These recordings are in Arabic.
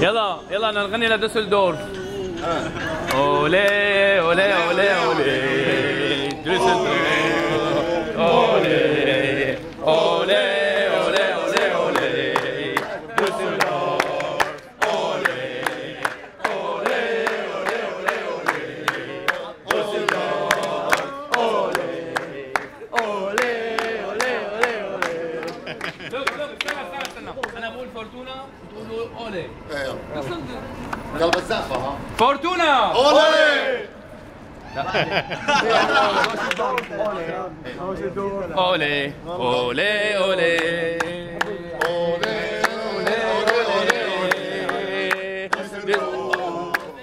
يلا يلا نغني لدوسلدورف أولي أولي أولي. استنى أنا بقول فورتونا وتقولوا أولي. إيه يلا بالزقفه ها. فورتونا! أولي. أولي أولي أولي.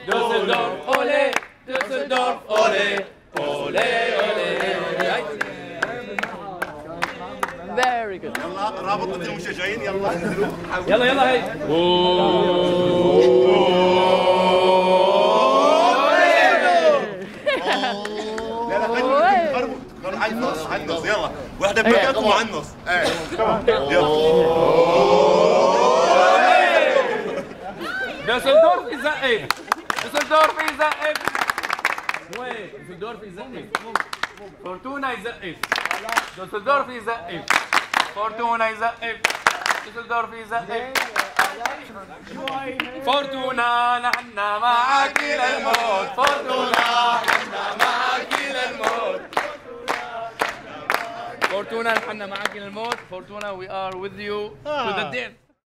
دوسلدورف أولي. دوسلدورف أولي. أولي. Very good. يلا رابطة المشجعين يلا. انزلوا يلا يلا هي على النص يلا. واحدة وعلى النص. إيه يلا. دوسلدورف يزقف دوسلدورف يزقف وين؟ دوسلدورف يزقف فورتونا يزقف دوسلدورف يزقف فورتونا يزقف دوسلدورف يزقف فورتونا نحن معك إلى الموت. فورتونا نحن معك إلى الموت. فورتونا نحن معك إلى الموت. فورتونا we are with you to the death.